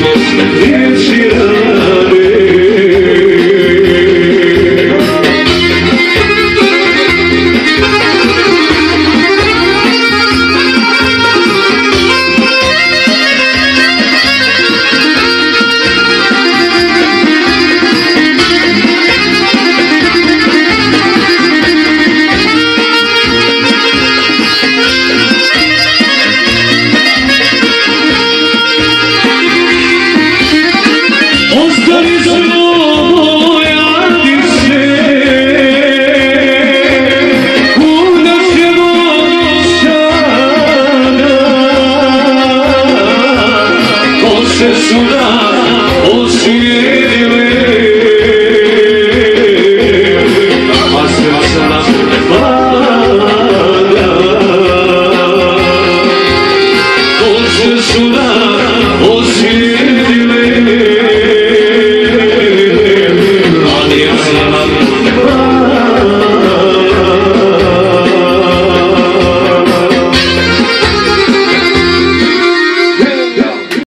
Christmas. Censurar